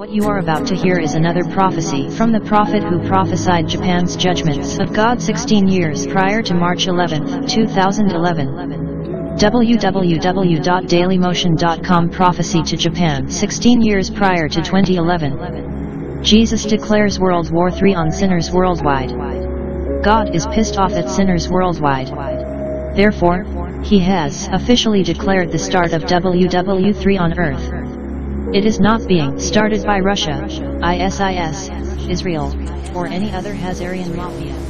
What you are about to hear is another prophecy from the prophet who prophesied Japan's judgments of God 16 years prior to March 11, 2011. www.dailymotion.com Prophecy to Japan 16 years prior to 2011. Jesus declares World War III on sinners worldwide. God is pissed off at sinners worldwide. Therefore, he has officially declared the start of WW3 on Earth. It is not being started by Russia, ISIS, Israel, or any other Khazarian mafia.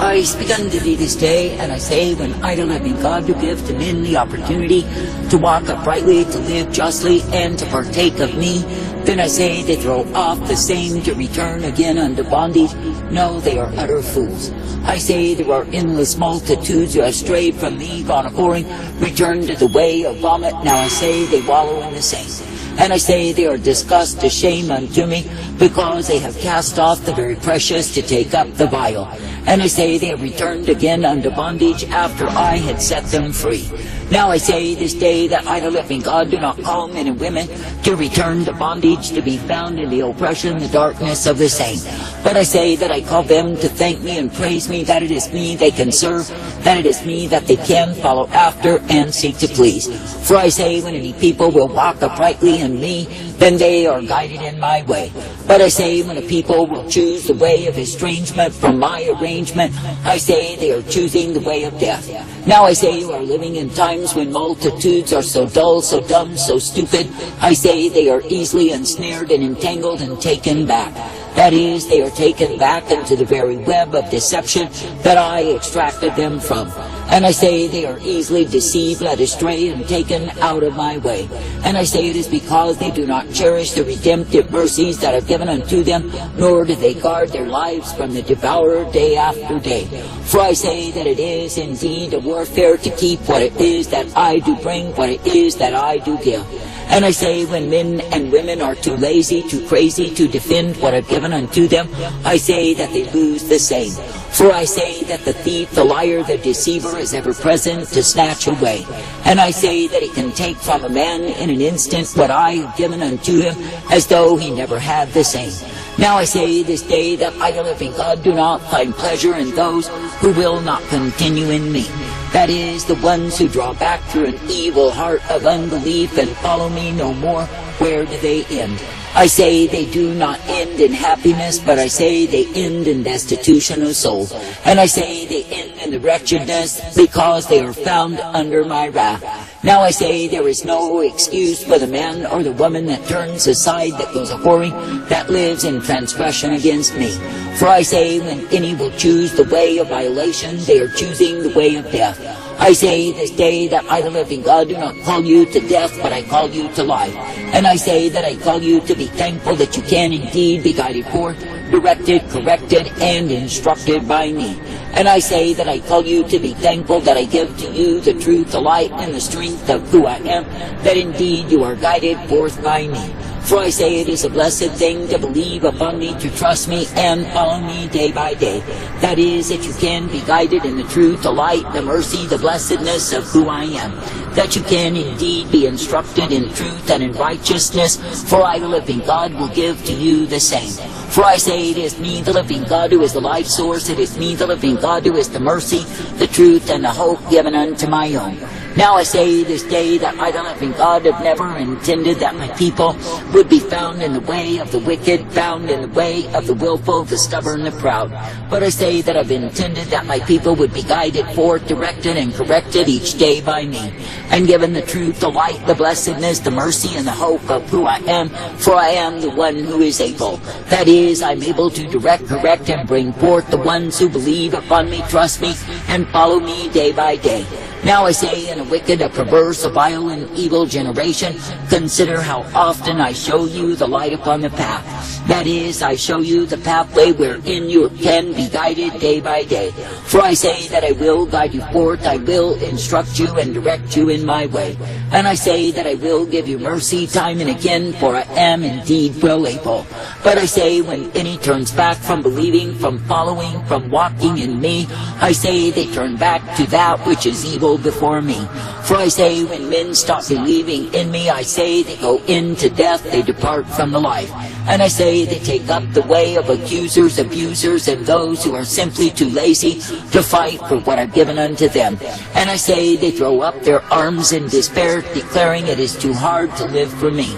I speak unto thee this day, and I say, when idle have been God to give to men the opportunity to walk uprightly, to live justly, and to partake of me, then I say they throw off the same to return again unto bondage. No, they are utter fools. I say there are endless multitudes who have strayed from me, gone a whoring, returned to the way of vomit. Now I say they wallow in the same. And I say they are disgust to shame unto me, because they have cast off the very precious to take up the vile. And I say they have returned again unto bondage after I had set them free. Now I say this day that I, the living God, do not call men and women to return to bondage, to be found in the oppression, the darkness of the same. But I say that I call them to thank me and praise me, that it is me they can serve, that it is me that they can follow after and seek to please. For I say when any people will walk uprightly in me, then they are guided in my way. But I say when a people will choose the way of estrangement from my arrangement, I say they are choosing the way of death. Now I say you are living in times when multitudes are so dull, so dumb, so stupid. I say they are easily ensnared and entangled and taken back. That is, they are taken back into the very web of deception that I extracted them from. And I say they are easily deceived, led astray, and taken out of my way. And I say it is because they do not cherish the redemptive mercies that are given unto them, nor do they guard their lives from the devourer day after day. For I say that it is indeed a warfare to keep what it is that I do bring, what it is that I do give. And I say when men and women are too lazy, too crazy to defend what I've given unto them, I say that they lose the same. For I say that the thief, the liar, the deceiver is ever present to snatch away. And I say that he can take from a man in an instant what I have given unto him as though he never had the same. Now I say this day that I, the living God, do not find pleasure in those who will not continue in me. That is, the ones who draw back through an evil heart of unbelief and follow me no more. Where do they end? I say they do not end in happiness, but I say they end in destitution of soul. And I say they end in the wretchedness because they are found under my wrath. Now I say there is no excuse for the man or the woman that turns aside, that goes a whoring, that lives in transgression against me. For I say when any will choose the way of violation, they are choosing the way of death. I say this day that I, the living God, do not call you to death, but I call you to life. And I say that I call you to be thankful that you can indeed be guided forth, directed, corrected, and instructed by me. And I say that I call you to be thankful that I give to you the truth, the light, and the strength of who I am, that indeed you are guided forth by me. For I say it is a blessed thing to believe upon me, to trust me, and follow me day by day. That is, that you can be guided in the truth, the light, the mercy, the blessedness of who I am. That you can indeed be instructed in truth and in righteousness, for I, the living God, will give to you the same. For I say it is me, the living God, who is the life source. It is me, the living God, who is the mercy, the truth, and the hope given unto my own. Now I say this day that I, the living God, have never intended that my people would be found in the way of the wicked, found in the way of the willful, the stubborn, the proud. But I say that I've intended that my people would be guided forth, directed, and corrected each day by me, and given the truth, the light, the blessedness, the mercy, and the hope of who I am, for I am the one who is able. That is, I'm able to direct, correct, and bring forth the ones who believe upon me, trust me, and follow me day by day. Now I say in a wicked, a perverse, a vile, and evil generation, consider how often I show you the light upon the path. That is, I show you the pathway wherein you can be guided day by day. For I say that I will guide you forth, I will instruct you and direct you in my way. And I say that I will give you mercy time and again, for I am indeed well able. But I say when any turns back from believing, from following, from walking in me, I say they turn back to that which is evil before me. For I say, when men stop believing in me, I say they go into death, they depart from the life. And I say they take up the way of accusers, abusers, and those who are simply too lazy to fight for what I've given unto them. And I say they throw up their arms in despair, declaring it is too hard to live for me.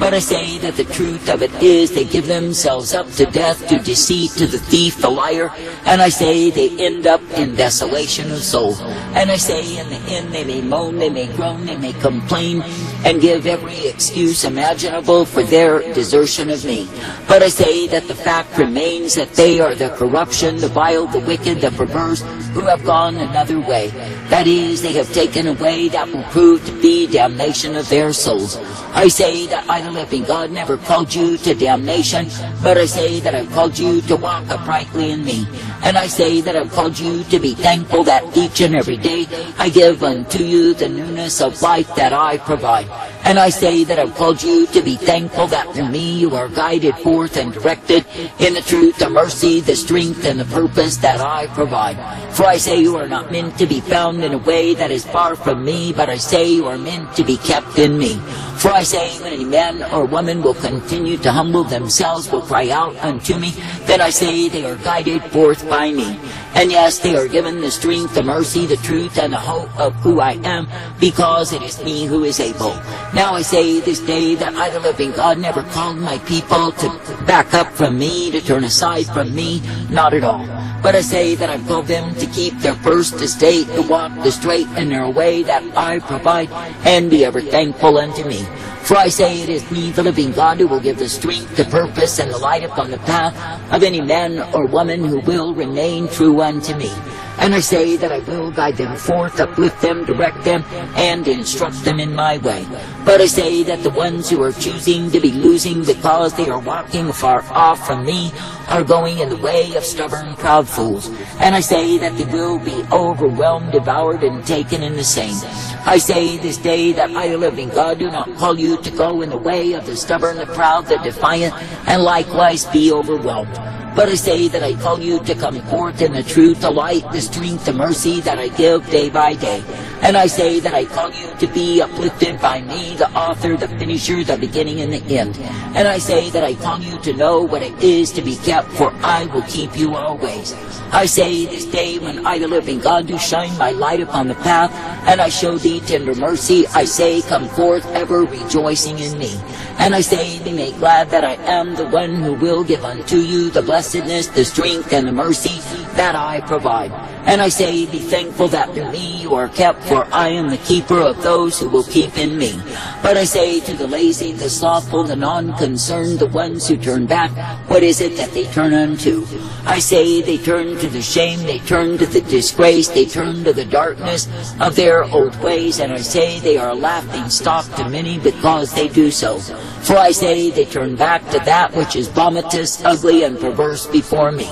But I say that the truth of it is they give themselves up to death, to deceit, to the thief, the liar. And I say they end up in desolation of soul. And I say in the end they may moan, they may groan, they may complain, and give every excuse imaginable for their desertion of me. But I say that the fact remains that they are the corruption, the vile, the wicked, the perverse, who have gone another way. That is, they have taken a way that will prove to be damnation of their souls. I say that I, the living God, never called you to damnation, but I say that I've called you to walk uprightly in me. And I say that I've called you to be thankful that each and every day I give unto you the newness of life that I provide. And I say that I've called you to be thankful that through me you are guided forth and directed in the truth, the mercy, the strength, and the purpose that I provide. For I say you are not meant to be found in a way that is far from me, but I say you are meant to be kept in me. For I say, when any man or woman will continue to humble themselves, will cry out unto me, then I say they are guided forth by me. And yes, they are given the strength, the mercy, the truth, and the hope of who I am, because it is me who is able. Now I say this day that I, the living God, never called my people to back up from me, to turn aside from me, not at all. But I say that I've called them to keep their first estate, to walk the straight and narrow way that I provide, and be ever thankful unto me. For I say it is me, the living God, who will give the strength, the purpose, and the light upon the path of any man or woman who will remain true unto me. And I say that I will guide them forth, uplift them, direct them, and instruct them in my way. But I say that the ones who are choosing to be losing because they are walking far off from me are going in the way of stubborn, proud fools. And I say that they will be overwhelmed, devoured, and taken in the same. I say this day that I, the living God, do not call you to go in the way of the stubborn, the proud, the defiant, and likewise be overwhelmed. But I say that I call you to come forth in the truth, the light, the strength, the mercy that I give day by day. And I say that I call you to be uplifted by me, the author, the finisher, the beginning and the end. And I say that I call you to know what it is to be kept, for I will keep you always. I say this day when I, the living God, do shine my light upon the path, and I show thee tender mercy, I say, come forth ever rejoicing in me. And I say, be made glad that I am the one who will give unto you the blessedness, the strength, and the mercy that I provide. And I say, be thankful that through me you are kept, for I am the keeper of those who will keep in me. But I say to the lazy, the slothful, the non-concerned, the ones who turn back, what is it that they turn unto? I say they turn to the shame, they turn to the disgrace, they turn to the darkness of their old ways, and I say they are a laughing stock to many because they do so. For I say they turn back to that which is vomitous, ugly, and perverse before me.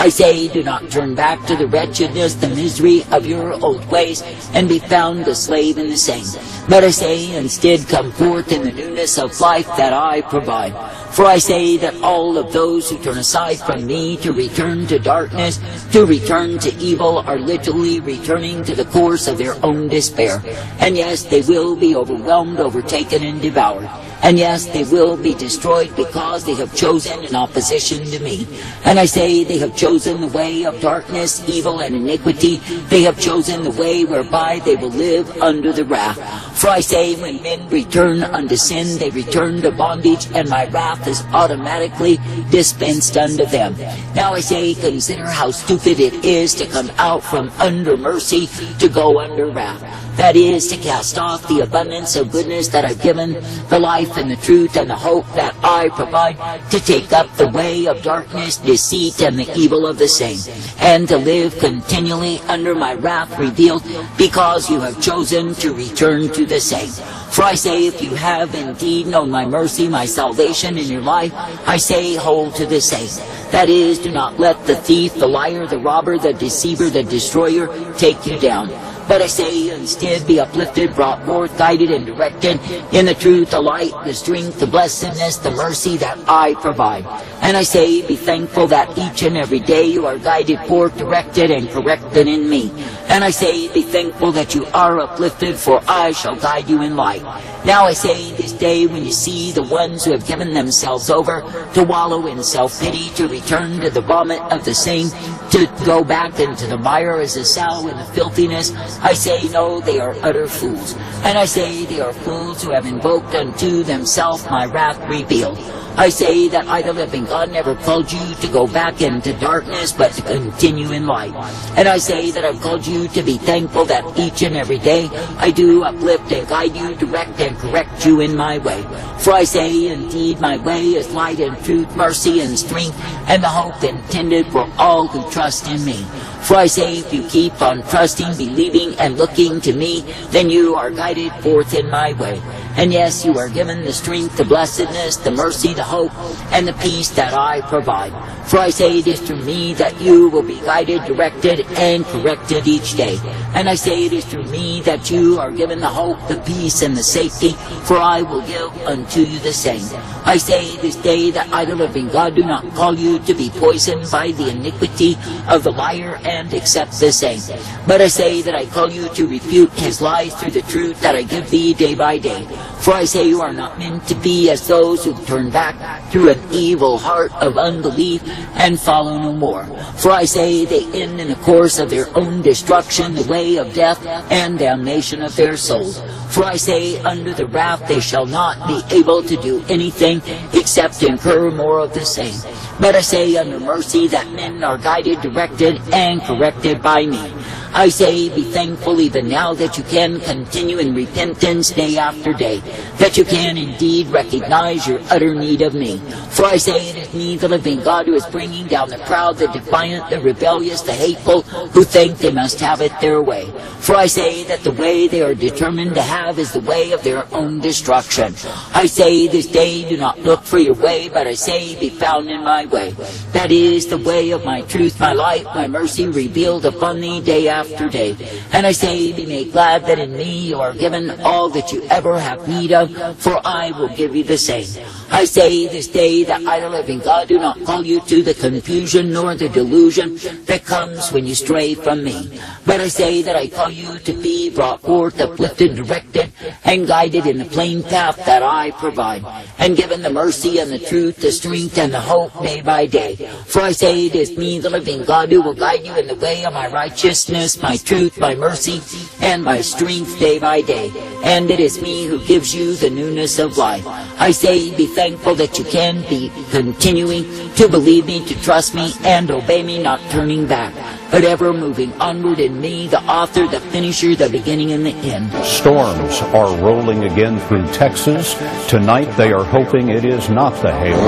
I say, do not turn back to the wretchedness, the misery of your old ways, and be found a slave in the same. But I say, instead, come forth in the newness of life that I provide. For I say that all of those who turn aside from me to return to darkness, to return to evil, are literally returning to the course of their own despair. And yes, they will be overwhelmed, overtaken, and devoured. And yes, they will be destroyed because they have chosen in opposition to me. And I say they have chosen the way of darkness, evil, and iniquity. They have chosen the way whereby they will live under the wrath. For I say, when men return unto sin, they return to bondage, and my wrath is automatically dispensed unto them. Now I say, consider how stupid it is to come out from under mercy to go under wrath. That is, to cast off the abundance of goodness that I've given, the life and the truth and the hope that I provide, to take up the way of darkness, deceit, and the evil of the same, and to live continually under my wrath revealed, because you have chosen to return to the same. For I say, if you have indeed known my mercy, my salvation in your life, I say, hold to the same. That is, do not let the thief, the liar, the robber, the deceiver, the destroyer take you down. But I say instead be uplifted, brought forth, guided, and directed in the truth, the light, the strength, the blessedness, the mercy that I provide. And I say be thankful that each and every day you are guided, forth, directed, and corrected in me. And I say be thankful that you are uplifted, for I shall guide you in light. Now I say this day when you see the ones who have given themselves over to wallow in self-pity, to return to the vomit of the same, to go back into the mire as a sow in the filthiness, I say no, they are utter fools. And I say they are fools who have invoked unto themselves my wrath revealed. I say that I, the living God, never called you to go back into darkness, but to continue in light. And I say that I've called you to be thankful that each and every day I do uplift and guide you, direct and correct you in my way. For I say, indeed, my way is light and truth, mercy and strength, and the hope intended for all who trust in me. For I say, if you keep on trusting, believing, and looking to me, then you are guided forth in my way. And yes, you are given the strength, the blessedness, the mercy, the hope, and the peace that I provide. For I say it is through me that you will be guided, directed, and corrected each day. And I say it is through me that you are given the hope, the peace, and the safety, for I will give unto you the same. I say this day that I, the living God, do not call you to be poisoned by the iniquity of the liar and accept the same. But I say that I call you to refute his lies through the truth that I give thee day by day. For I say you are not meant to be as those who turn back through an evil heart of unbelief and follow no more. For I say they end in the course of their own destruction, the way of death and damnation of their souls. For I say, under the wrath they shall not be able to do anything except incur more of the same. But I say, under mercy, that men are guided, directed, and corrected by me. I say, be thankful even now that you can continue in repentance day after day, that you can indeed recognize your utter need of me. For I say, it is me, the living God, who is bringing down the proud, the defiant, the rebellious, the hateful, who think they must have it their way. For I say that the way they are determined to have is the way of their own destruction. I say this day, do not look for your way, but I say, be found in my way. That is the way of my truth, my life, my mercy revealed upon thee day after day. And I say, be made glad that in me you are given all that you ever have need of, for I will give you the same. I say this day that I, the living God, do not call you to the confusion nor the delusion that comes when you stray from me. But I say that I call you to be brought forth, uplifted, directed, and guided in the plain path that I provide, and given the mercy and the truth, the strength and the hope day by day. For I say it is me, the living God, who will guide you in the way of my righteousness, my truth, my mercy, and my strength day by day. And it is me who gives you the newness of life. I say, be thankful that you can be continuing to believe me, to trust me, and obey me, not turning back, but ever moving onward in me, the author, the finisher, the beginning, and the end. Storms are rolling again through Texas. Tonight they are hoping it is not the hail.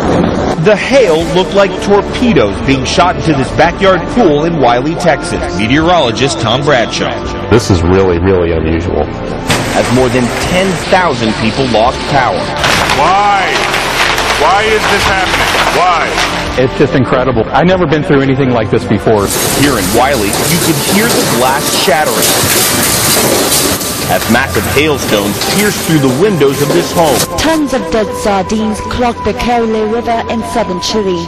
The hail looked like torpedoes being shot into this backyard pool in Wylie, Texas. Meteorologist Tom Bradshaw. This is really, really unusual. As more than 10,000 people lost power. Why? Why is this happening? Why? It's just incredible. I've never been through anything like this before. Here in Wylie, you could hear the glass shattering as massive hailstones pierced through the windows of this home. Tons of dead sardines clogged the Queule River in southern Chile.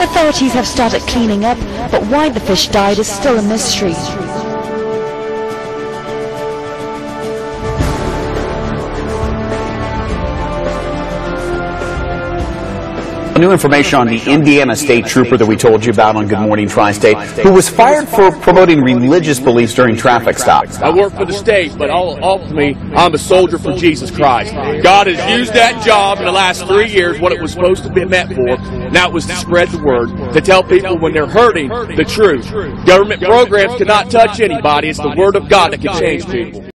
Authorities have started cleaning up, but why the fish died is still a mystery. New information on the Indiana State Trooper that we told you about on Good Morning Tri-State, who was fired for promoting religious beliefs during traffic stops. I work for the state, but ultimately, I'm a soldier for Jesus Christ. God has used that job in the last three years, what it was supposed to be meant for. Now it was to spread the word, to tell people when they're hurting the truth. Government programs cannot touch anybody. It's the word of God that can change people.